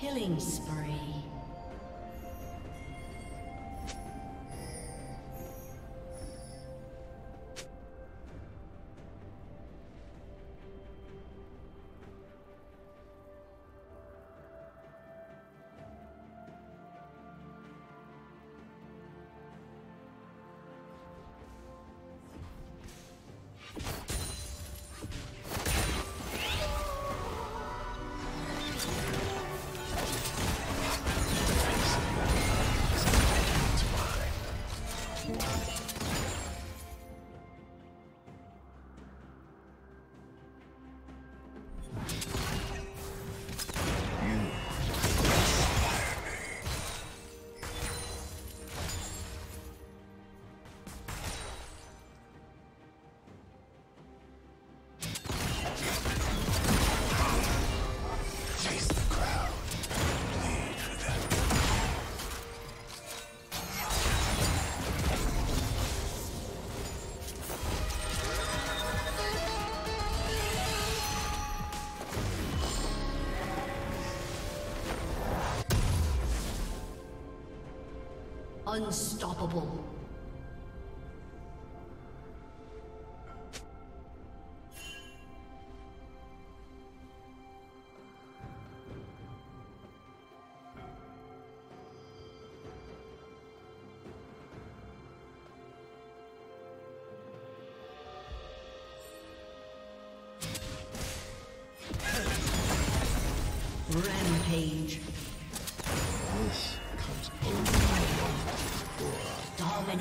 Killing spree. Unstoppable. Rampage.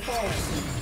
Fall soon.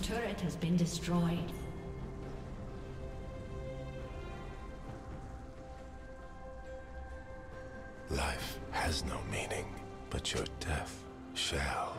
Turret has been destroyed. Life has no meaning, but your death shall.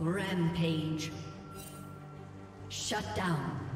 Rampage. Shut down.